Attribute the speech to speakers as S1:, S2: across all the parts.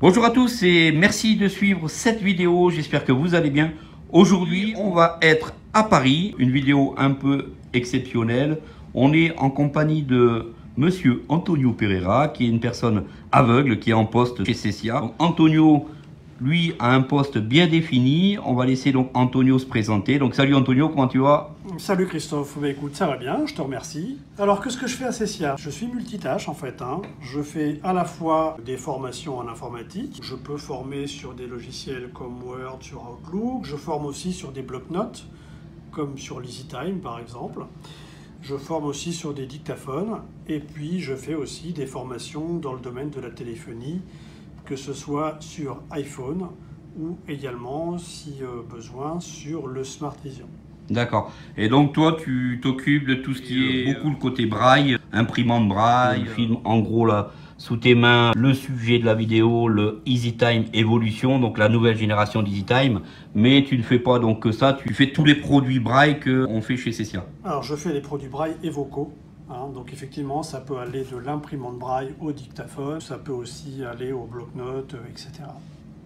S1: Bonjour à tous et merci de suivre cette vidéo, j'espère que vous allez bien. Aujourd'hui, on va être à Paris, une vidéo un peu exceptionnelle. On est en compagnie de Monsieur Antonio Pereira, qui est une personne aveugle, qui est en poste chez Cecia. Donc, Antonio, lui, a un poste bien défini. On va laisser donc Antonio se présenter. Donc salut Antonio, comment tu vas?
S2: Salut Christophe, bah écoute, ça va bien, je te remercie. Alors qu'est-ce que je fais à Cessia? Je suis multitâche en fait. hein. Je fais à la fois des formations en informatique, je peux former sur des logiciels comme Word, sur Outlook, je forme aussi sur des bloc-notes, comme sur LeasyTime par exemple. Je forme aussi sur des dictaphones, et puis je fais aussi des formations dans le domaine de la téléphonie, que ce soit sur iPhone ou également, si euh, besoin, sur le Smart Vision.
S1: D'accord. Et donc toi, tu t'occupes de tout ce qui est beaucoup le côté braille, imprimante braille, film en gros là sous tes mains le sujet de la vidéo, le EasyTime Evolution, donc la nouvelle génération d'EasyTime. Mais tu ne fais pas donc que ça, tu fais tous les produits braille qu'on fait chez Cecia.
S2: Alors, je fais des produits braille et vocaux. Hein. donc, effectivement, ça peut aller de l'imprimante braille au dictaphone, ça peut aussi aller au bloc-notes, euh, etc.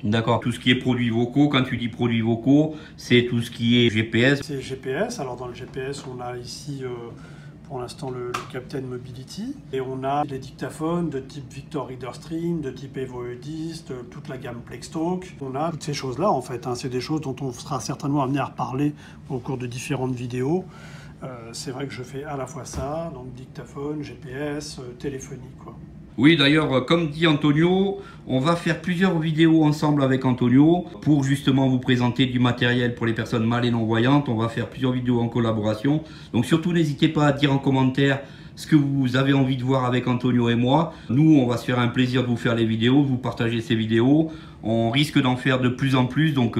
S1: D'accord. Tout ce qui est produits vocaux, quand tu dis produits vocaux, c'est tout ce qui est GPS.
S2: C'est GPS. Alors, dans le GPS, on a ici euh, pour l'instant le, le Captain Mobility. Et on a les dictaphones de type Victor Reader Stream, de type Evo Edist, euh, toute la gamme Plextalk. On a toutes ces choses-là en fait. hein. C'est des choses dont on sera certainement amené à reparler au cours de différentes vidéos. Euh, c'est vrai que je fais à la fois ça, donc dictaphone, GPS, euh, téléphonie quoi.
S1: Oui, d'ailleurs, euh, comme dit Antonio, on va faire plusieurs vidéos ensemble avec Antonio pour justement vous présenter du matériel pour les personnes mal et non-voyantes. On va faire plusieurs vidéos en collaboration. Donc surtout, n'hésitez pas à dire en commentaire ce que vous avez envie de voir avec Antonio et moi. Nous, on va se faire un plaisir de vous faire les vidéos, de vous partager ces vidéos. On risque d'en faire de plus en plus. Donc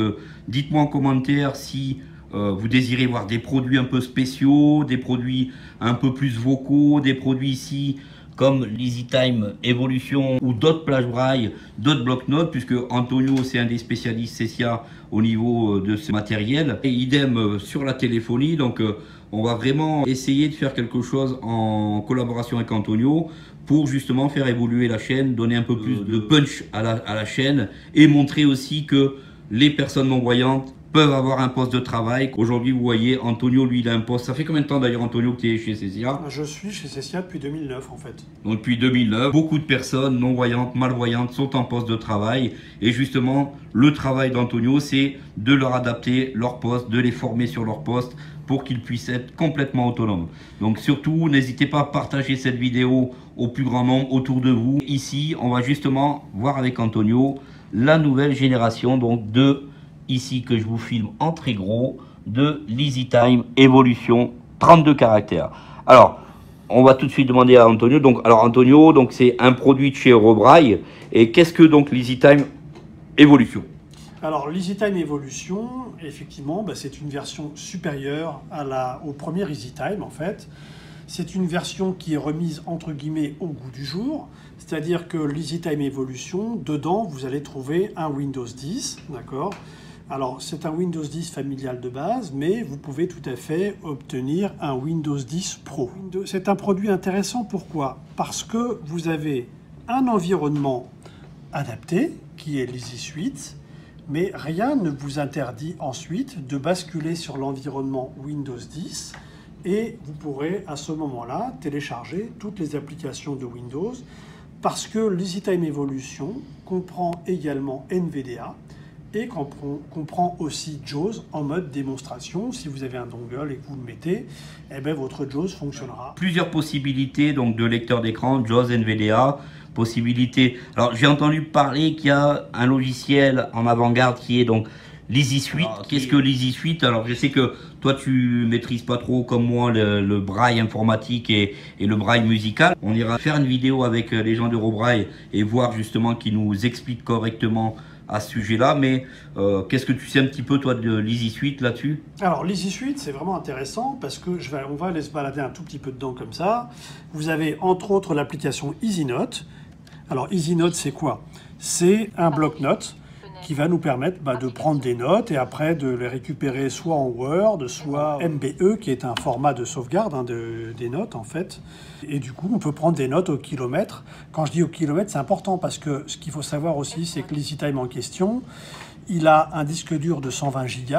S1: dites-moi en commentaire si euh, vous désirez voir des produits un peu spéciaux, des produits un peu plus vocaux, des produits ici comme l'EasyTime Evolution ou d'autres plages braille, d'autres bloc-notes, puisque Antonio c'est un des spécialistes CESIA au niveau euh, de ce matériel. Et idem euh, sur la téléphonie, donc on va vraiment essayer de faire quelque chose en collaboration avec Antonio pour justement faire évoluer la chaîne, donner un peu plus de punch à la, à la chaîne et montrer aussi que les personnes non-voyantes peuvent avoir un poste de travail. Aujourd'hui, vous voyez, Antonio, lui, il a un poste. Ça fait combien de temps d'ailleurs, Antonio, que tu es chez CESIA
S2: Je suis chez Cessia depuis 2009 en fait.
S1: donc depuis 2009, beaucoup de personnes non-voyantes, malvoyantes sont en poste de travail. Et justement, le travail d'Antonio, c'est de leur adapter leur poste, de les former sur leur poste pour qu'ils puissent être complètement autonomes. Donc surtout, n'hésitez pas à partager cette vidéo au plus grand nombre autour de vous. Ici, on va justement voir avec Antonio la nouvelle génération donc de, ici que je vous filme en très gros, de l'EasyTime Evolution 32 caractères. Alors, on va tout de suite demander à Antonio. Donc, alors Antonio, donc c'est un produit de chez Eurobraille. Et qu'est-ce que donc l'EasyTime Evolution
S2: Alors, l'EasyTime Evolution, effectivement, bah, c'est une version supérieure au premier EasyTime, en fait. C'est une version qui est remise, entre guillemets, au goût du jour. C'est-à-dire que l'EasyTime Evolution, dedans, vous allez trouver un Windows 10, d'accord? Alors, c'est un Windows 10 familial de base, mais vous pouvez tout à fait obtenir un Windows 10 Pro. C'est un produit intéressant, pourquoi? Parce que vous avez un environnement adapté, qui est l'Easy Suite, mais rien ne vous interdit ensuite de basculer sur l'environnement Windows 10 et vous pourrez à ce moment-là télécharger toutes les applications de Windows parce que l'EasyTime Evolution comprend également NVDA et comprend, comprend aussi JAWS en mode démonstration. Si vous avez un dongle et que vous le mettez, eh ben, votre JAWS fonctionnera.
S1: Plusieurs possibilités donc de lecteur d'écran, JAWS NVDA, possibilité. Alors j'ai entendu parler qu'il y a un logiciel en avant-garde qui est donc l'Easy Suite. Qu'est-ce que l'Easy Suite? Alors je sais que toi tu maîtrises pas trop comme moi le, le braille informatique et, et, le braille musical. On ira faire une vidéo avec les gens d'Eurobraille et voir justement qu'ils nous expliquent correctement à ce sujet-là, mais euh, qu'est-ce que tu sais un petit peu toi de l'Easy Suite là-dessus?
S2: Alors l'Easy Suite c'est vraiment intéressant parce que je vais, on va aller se balader un tout petit peu dedans comme ça. Vous avez entre autres l'application EasyNote. Alors EasyNote c'est quoi? C'est un bloc-notes qui va nous permettre bah, de prendre des notes et après de les récupérer soit en Word, soit MBE, qui est un format de sauvegarde hein, de- des notes en fait. Et du coup, on peut prendre des notes au kilomètre. Quand je dis au kilomètre, c'est important parce que ce qu'il faut savoir aussi, c'est que l'EasyTime en question, il a un disque dur de 120 Go.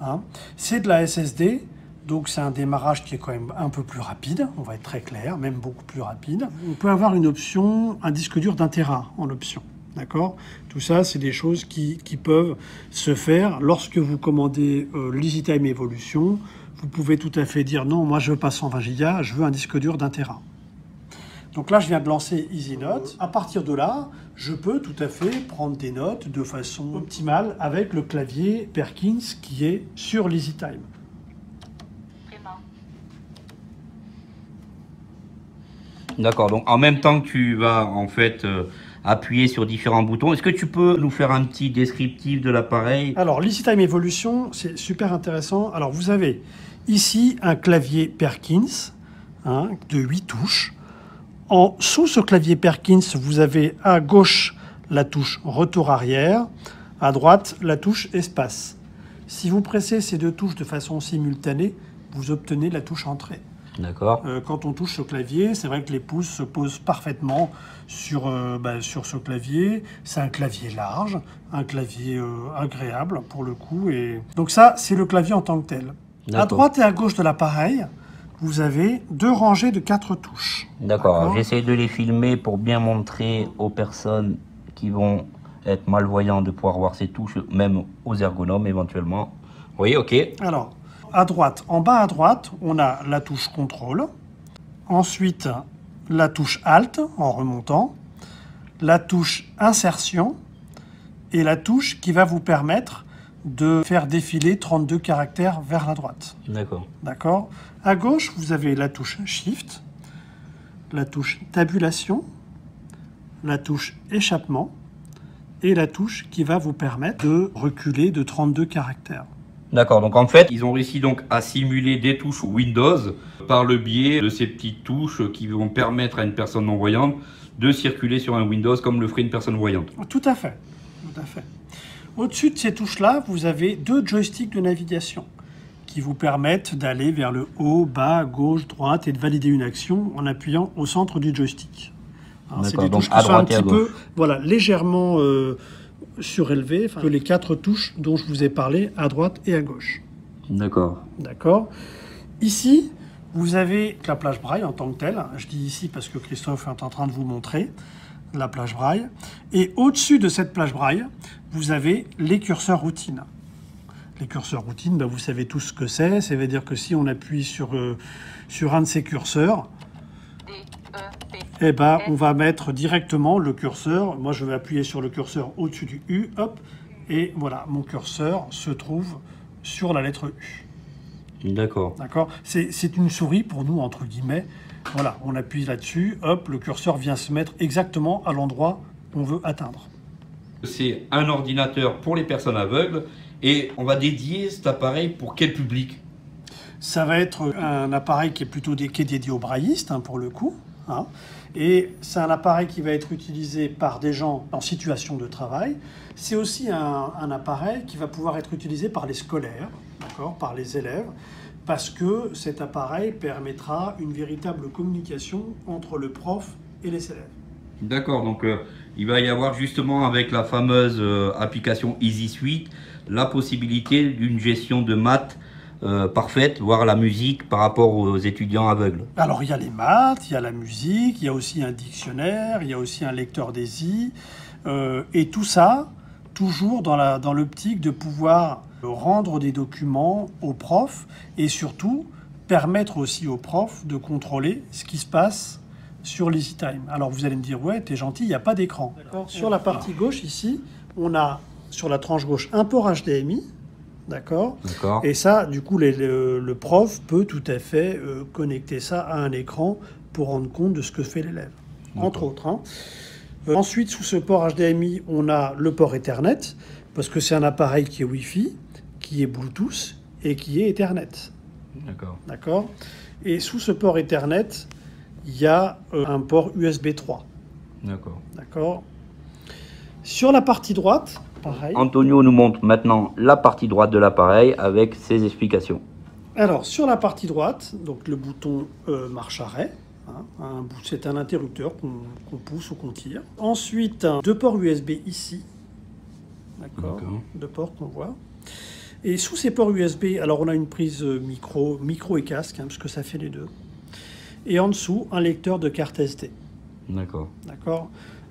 S2: hein. C'est de la SSD. Donc c'est un démarrage qui est quand même un peu plus rapide, on va être très clair, même beaucoup plus rapide. On peut avoir une option, un disque dur d'un Tera en option. D'accord? Tout ça, c'est des choses qui, peuvent se faire lorsque vous commandez euh, l'EasyTime Evolution. Vous pouvez tout à fait dire non, moi je veux pas 120 Go, je veux un disque dur d'un Tera. Donc là, je viens de lancer EasyNote. À partir de là, je peux tout à fait prendre des notes de façon optimale avec le clavier Perkins qui est sur l'EasyTime.
S1: D'accord, donc en même temps que tu vas en fait euh, appuyer sur différents boutons, est-ce que tu peux nous faire un petit descriptif de l'appareil?
S2: Alors, l'EasyTime Evolution, c'est super intéressant. Alors, vous avez ici un clavier Perkins hein, de 8 touches. En, sous ce clavier Perkins, vous avez à gauche la touche retour arrière, à droite la touche espace. Si vous pressez ces deux touches de façon simultanée, vous obtenez la touche entrée.
S1: D'accord.
S2: Euh, quand on touche ce clavier, c'est vrai que les pouces se posent parfaitement sur, euh, bah, sur ce clavier. C'est un clavier large, un clavier euh, agréable pour le coup. Et... Donc ça, c'est le clavier en tant que tel. À droite et à gauche de l'appareil, vous avez deux rangées de quatre touches.
S1: D'accord, j'essaie de les filmer pour bien montrer aux personnes qui vont être malvoyantes de pouvoir voir ces touches, même aux ergonomes éventuellement. Oui, ok.
S2: Alors, à droite, en bas à droite, on a la touche contrôle. Ensuite, la touche Alt en remontant. La touche insertion. Et la touche qui va vous permettre de faire défiler 32 caractères vers la droite.
S1: D'accord.
S2: D'accord? À gauche, vous avez la touche Shift, la touche Tabulation, la touche Échappement et la touche qui va vous permettre de reculer de 32 caractères.
S1: D'accord, donc en fait, ils ont réussi donc à simuler des touches Windows par le biais de ces petites touches qui vont permettre à une personne non-voyante de circuler sur un Windows comme le ferait une personne voyante.
S2: Tout à fait. Tout à fait. Au-dessus de ces touches-là, vous avez deux joysticks de navigation qui vous permettent d'aller vers le haut, bas, gauche, droite et de valider une action en appuyant au centre du joystick. C'est des touches
S1: à
S2: qui sont un
S1: droite et à
S2: petit peu
S1: gauche.
S2: voilà, légèrement euh, surélevées enfin, que les quatre touches dont je vous ai parlé à droite et à gauche.
S1: D'accord.
S2: D'accord Ici, vous avez la plage braille en tant que telle. Je dis ici parce que Christophe est en train de vous montrer la plage braille. Et au-dessus de cette plage braille, vous avez les curseurs routine. Les curseurs routine, ben, vous savez tous ce que c'est. Ça veut dire que si on appuie sur, euh, sur un de ces curseurs, eh ben, on va mettre directement le curseur. Moi, je vais appuyer sur le curseur au-dessus du U, hop, et voilà, mon curseur se trouve sur la lettre U.
S1: D'accord.
S2: D'accord C'est c'est une souris pour nous, entre guillemets. Voilà, on appuie là-dessus, hop, le curseur vient se mettre exactement à l'endroit qu'on veut atteindre.
S1: C'est un ordinateur pour les personnes aveugles et on va dédier cet appareil pour quel public?
S2: Ça va être un appareil qui est plutôt dé- qui est dédié aux braillistes, hein, pour le coup. Hein. Et c'est un appareil qui va être utilisé par des gens en situation de travail. C'est aussi un, appareil qui va pouvoir être utilisé par les scolaires, par les élèves, parce que cet appareil permettra une véritable communication entre le prof et les élèves.
S1: D'accord, donc euh, il va y avoir justement avec la fameuse euh, application Easy Suite la possibilité d'une gestion de maths euh, parfaite, voire la musique par rapport aux étudiants aveugles.
S2: Alors il y a les maths, il y a la musique, il y a aussi un dictionnaire, il y a aussi un lecteur DESI, euh, et tout ça toujours dans la dans l'optique de pouvoir rendre des documents aux profs et surtout permettre aussi aux profs de contrôler ce qui se passe sur l'EasyTime. Alors vous allez me dire ouais t'es gentil, il n'y a pas d'écran. Sur la partie gauche ici, on a sur la tranche gauche un port HDMI, d'accord
S1: D'accord
S2: et ça, du coup, les- le, le prof peut tout à fait euh, connecter ça à un écran pour rendre compte de ce que fait l'élève, entre autres. hein. Euh, ensuite, sous ce port HDMI, on a le port Ethernet, parce que c'est un appareil qui est Wi-Fi, qui est Bluetooth et qui est Ethernet.
S1: D'accord.
S2: D'accord Et sous ce port Ethernet, il y a euh, un port USB 3.
S1: D'accord.
S2: D'accord Sur la partie droite, pareil.
S1: Antonio nous montre maintenant la partie droite de l'appareil avec ses explications.
S2: Alors, sur la partie droite, donc le bouton euh, marche arrêt. hein, c'est un interrupteur qu'on pousse ou qu'on tire. Ensuite, deux ports USB ici. D'accord
S1: D'accord.
S2: Deux ports qu'on voit. Et sous ces ports USB, alors on a une prise euh, micro, micro et casque, hein, parce que ça fait les deux. Et en dessous, un lecteur de carte SD.
S1: D'accord.
S2: D'accord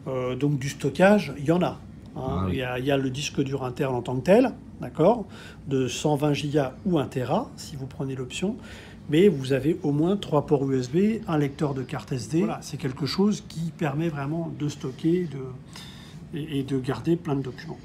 S2: Euh, Donc du stockage, il y en a. hein.
S1: Ah oui.
S2: il, y a il y a le disque dur interne en tant que tel, d'accord De 120 Go ou 1 Tera, si vous prenez l'option. Mais vous avez au moins trois ports USB, un lecteur de carte SD. Voilà, c'est quelque chose qui permet vraiment de stocker de, et, et de garder plein de documents.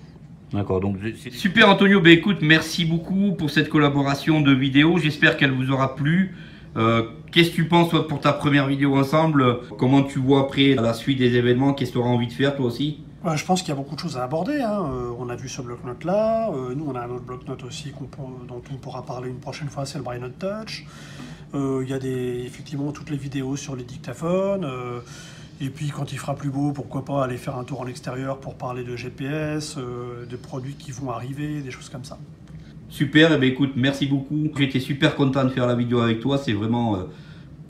S1: D'accord, donc c'est super Antonio. Ben écoute, merci beaucoup pour cette collaboration de vidéo. J'espère qu'elle vous aura plu. Euh, Qu'est-ce que tu penses toi, pour ta première vidéo ensemble? Comment tu vois après la suite des événements? Qu'est-ce que tu auras envie de faire toi aussi?
S2: Je pense qu'il y a beaucoup de choses à aborder. hein. Euh, on a vu ce bloc-notes là. Euh, nous, on a un autre bloc-notes aussi dont on pourra parler une prochaine fois, c'est le Brain Touch. Euh, Il y a des, effectivement toutes les vidéos sur les dictaphones. et puis, quand il fera plus beau, pourquoi pas aller faire un tour en extérieur pour parler de GPS, de produits qui vont arriver, des choses comme ça.
S1: Super, et ben écoute, merci beaucoup. J'étais super content de faire la vidéo avec toi, c'est vraiment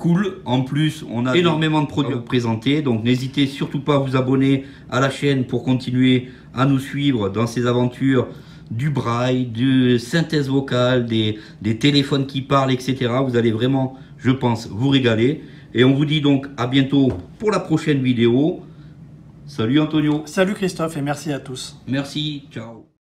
S1: cool. En plus, on a énormément de produits à vous présenter, donc n'hésitez surtout pas à vous abonner à la chaîne pour continuer à nous suivre dans ces aventures du braille, de synthèse vocale, des, des téléphones qui parlent, etc. Vous allez vraiment, je pense, vous régaler. Et on vous dit donc à bientôt pour la prochaine vidéo. Salut Antonio.
S2: Salut Christophe et merci à tous.
S1: Merci, ciao.